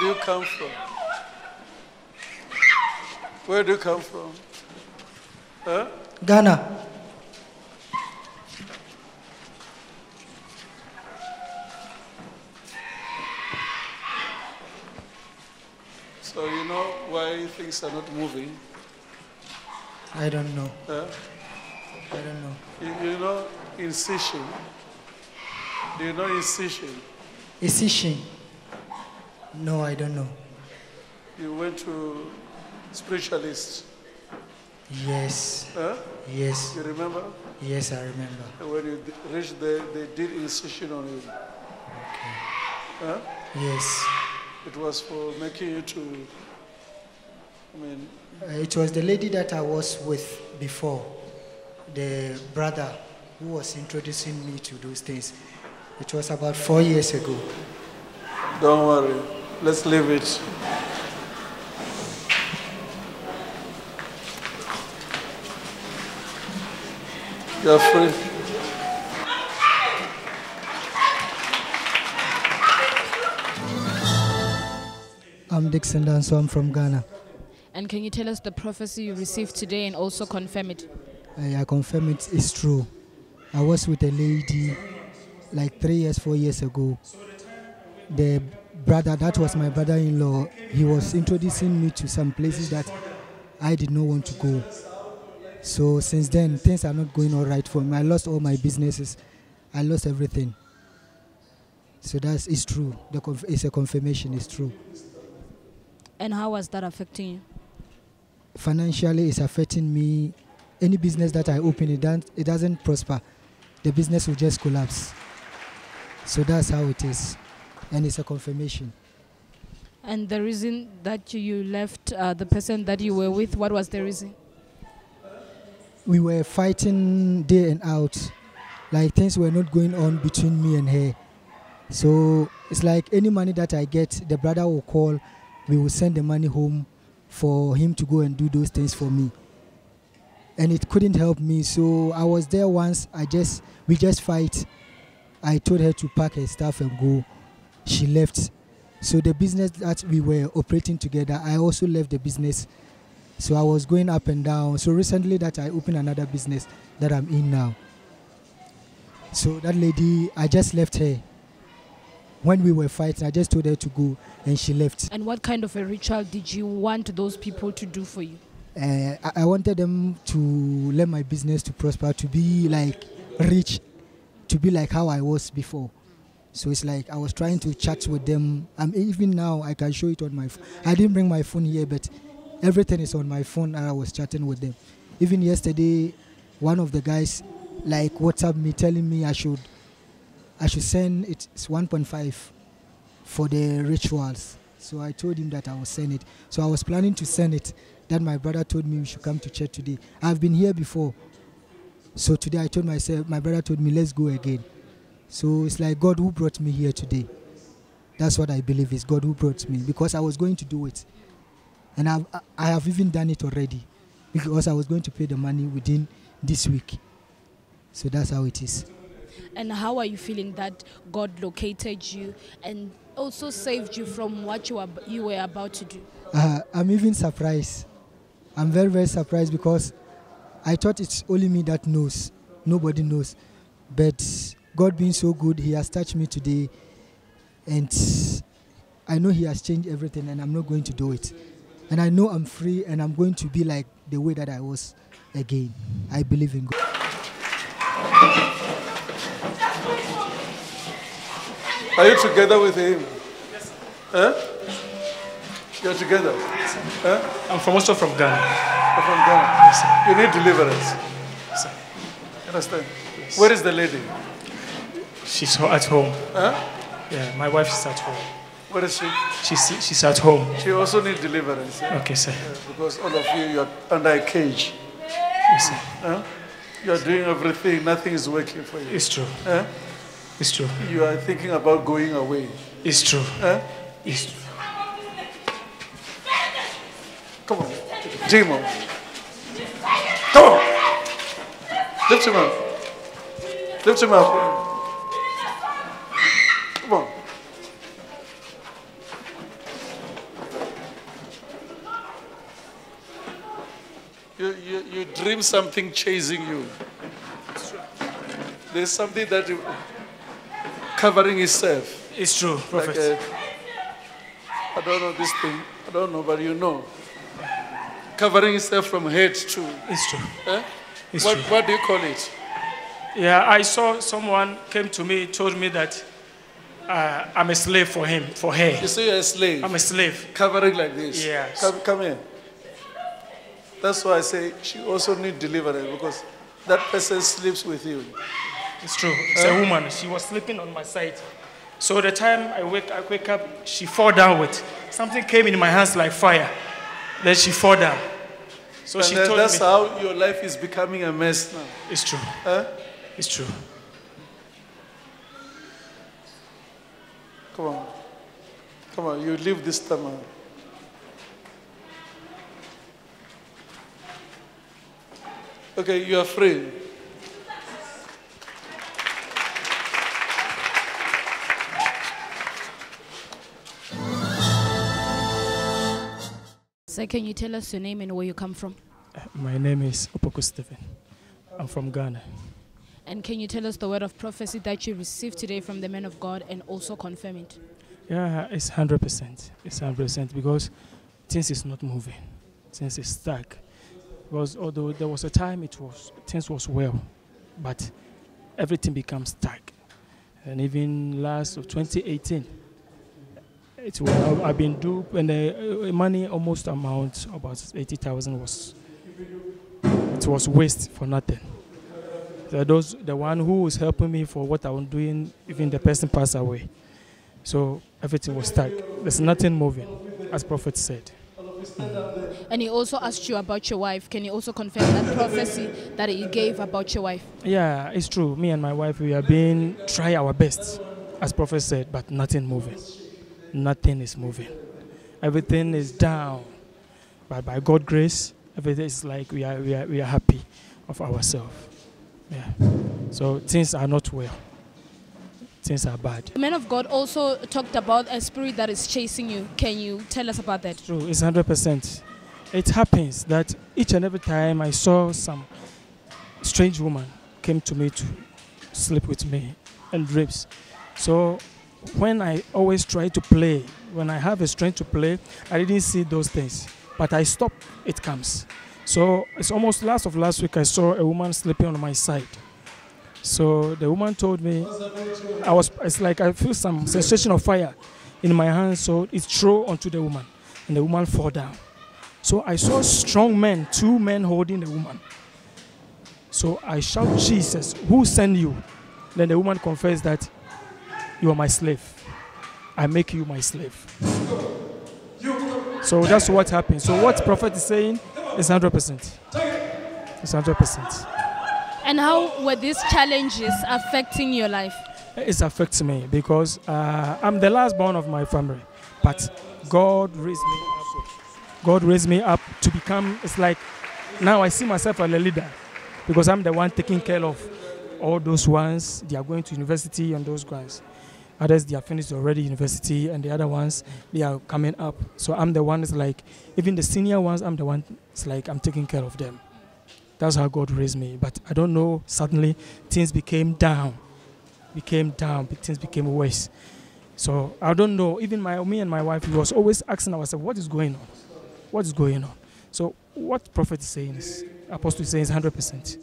Where do you come from? Where do you come from? Huh? Ghana. So you know why things are not moving? I don't know. Huh? I don't know. You, you know incision? Do you know incision? Incision. No, I don't know. You went to spiritualist. Yes. Huh? Yes. You remember? Yes, I remember. And When you reached there, they did incision on you. Okay. Huh? Yes. It was for making you to, I mean, Uh, it was the lady that I was with before, the brother who was introducing me to those things. It was about four years ago. don't worry, let's leave it. You're free. I'm Dixon Danso, I'm from Ghana. And can you tell us the prophecy you received today and also confirm it? I, I confirm it is true. I was with a lady like three years, four years ago. The brother, that was my brother in law, he was introducing me to some places that I did not want to go. So since then, things are not going all right for me. I lost all my businesses, I lost everything. So that's it's true. The conf- it's a confirmation. It's true. And how was that affecting you? financially it's affecting me any business that i open it doesn't, it doesn't prosper the business will just collapse so that's how it is and it's a confirmation. And the reason that you left uh, the person that you were with, what was the reason? we were fighting day and out. Like things were not going on between me and her. So it's like any money that i get the brother will call. We will send the money home for him to go and do those things for me. And it couldn't help me. So i was there once. I just we just fight. I told her to pack her stuff and go she left so the business that we were operating together i also left the business so I was going up and down. So recently that I opened another business that I'm in now. So that lady, I just left her. When we were fighting, I just told her to go and she left. And what kind of a ritual did you want those people to do for you? Uh, I, I wanted them to let my business to prosper, to be like rich, to be like how I was before. So it's like I was trying to chat with them. Um, even now, I can show it on my. I didn't bring my phone here, but everything is on my phone, and I was chatting with them. Even yesterday, one of the guys like WhatsApp me telling me I should, I should send it- it's 1.5 for the rituals. So I told him that I will send it. So I was planning to send it. Then my brother told me we should come to church today. I've been here before. So today I told myself, my brother told me, let's go again. So it's like God who brought me here today. That's what I believe is God who brought me because I was going to do it. And I've, I have even done it already because I was going to pay the money within this week. So that's how it is. And how are you feeling that God located you and also saved you from what you were, you were about to do? Uh, I'm even surprised. I'm very, very surprised because I thought it's only me that knows. Nobody knows. But God being so good, He has touched me today. And I know He has changed everything, and I'm not going to do it. And I know I'm free, and I'm going to be like the way that I was again. I believe in God. Are you together with him? Yes. Huh? You're together? Yes, Huh? I'm from also from Ghana. You're from Ghana. Yes, You need deliverance. Sir. Understand? Where is the lady? She's at home. Huh? Yeah, my wife is at home. Where is she? She's she's at home. She also needs deliverance. yeah? Okay, sir. Yeah, because all of you, you're under a cage. Yes, sir. Huh? You're doing everything, nothing is working for you. It's true. Huh? It's true. You are thinking about going away. It's true. Huh? It's true. Come on. Jimo. Come on. Lift him up. Lift him up. Come on. You, dream something chasing you. There's something that you, covering itself. It's true, Like prophet. a, I don't know this thing. I don't know, but you know. Covering itself from head to. it's true. Eh? It's What, true. what do you call it? Yeah, I saw someone came to me, told me that uh, I'm a slave for him, for her. You say you're a slave. I'm a slave. covering like this. Yes. Come, come here. That's why I say she also need deliverance because that person sleeps with you. It's true. It's a eh? woman. She was sleeping on my side. So the time I wake, I wake up, she fall down with something came in my hands like fire. Then she fall down. So and she told that's me. how your life is becoming a mess now. It's true. Huh? It's true. Come on. Come on, you leave this time out. Okay, you are free. So can you tell us your name and where you come from? My name is Opoku Stephen. I'm from Ghana. And can you tell us the word of prophecy that you received today from the man of God and also confirm it? Yeah, it's hundred percent. It's hundred percent because things is not moving. Things is stuck. Because although there was a time it was things was well, but everything becomes stuck. And even last of 2018, it was, I- I've been duped and the uh, money almost amount about 80,000 was it was waste for nothing. So those the one who was helping me for what I'm doing, even the person passed away. So everything was stuck. There's nothing moving, as Prophet said. And he also asked you about your wife. Can you also confirm that prophecy that he gave about your wife? Yeah, it's true. Me and my wife, we are being try our best, as Prophet said, but nothing moving. Nothing is moving. Everything is down. But by God's grace, everything is like we are we are we are happy of ourselves. Yeah. So things are not well. Things are bad. The man of God also talked about a spirit that is chasing you. Can you tell us about that? True, it's hundred percent. It happens that each and every time I saw some strange woman came to me to sleep with me and dreams. So when I always try to play, when I have a strength to play, I didn't see those things. But I stop, it comes. So it's almost last of last week I saw a woman sleeping on my side. So the woman told me I was it's like I feel some sensation of fire in my hand, so it threw onto the woman, and the woman fall down. So I saw strong men, two men holding the woman. So I shout, Jesus, who sent you? Then the woman confessed that you are my slave. I make you my slave. So that's what happened. So what prophet is saying is 100%. It's 100%. And how were these challenges affecting your life? It affects me because uh, I'm the last born of my family. But God raised me up. God raised me up to become, it's like now I see myself as a leader because I'm the one taking care of all those ones. They are going to university and those guys. Others, they are finished already university, and the other ones, they are coming up. So I'm the one, it's like, even the senior ones, I'm the one, it's like I'm taking care of them. That's how God raised me. But I don't know, suddenly things became down became down, things became worse. So I don't know. Even my me and my wife, we was always asking ourselves, what is going on? What is going on? So what prophet is saying is, apostle is saying is hundred percent.